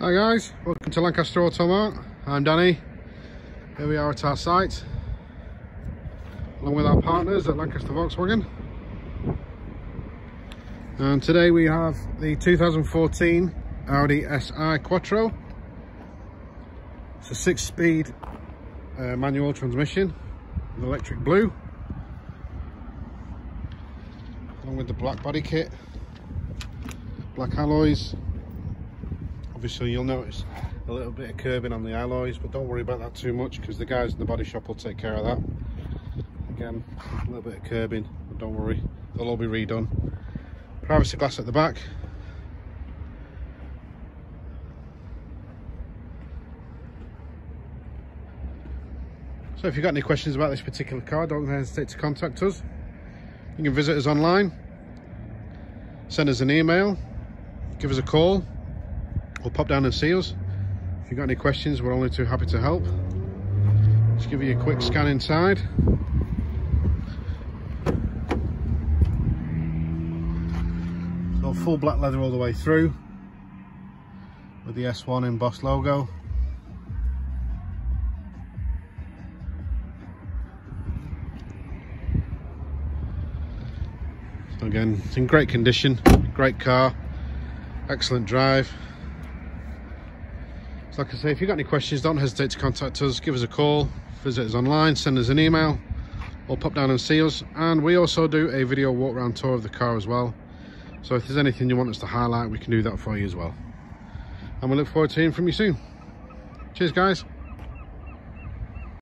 Hi guys, welcome to Lancaster Automart. I'm Danny. Here we are at our site, along with our partners at Lancaster Volkswagen. And today we have the 2014 Audi S1 Quattro. It's a six-speed uh, manual transmission, electric blue, along with the black body kit, black alloys, obviously you'll notice a little bit of curbing on the alloys but don't worry about that too much because the guys in the body shop will take care of that. Again a little bit of curbing but don't worry they'll all be redone. Privacy glass at the back. So if you've got any questions about this particular car don't hesitate to contact us. You can visit us online. Send us an email. Give us a call or pop down and see us. If you've got any questions, we're only too happy to help. Just give you a quick scan inside. So full black leather all the way through with the S1 embossed logo. So again, it's in great condition, great car, excellent drive. So like I say, if you've got any questions, don't hesitate to contact us. Give us a call, visit us online, send us an email, or pop down and see us. And we also do a video walk around tour of the car as well. So if there's anything you want us to highlight, we can do that for you as well. And we look forward to hearing from you soon. Cheers, guys.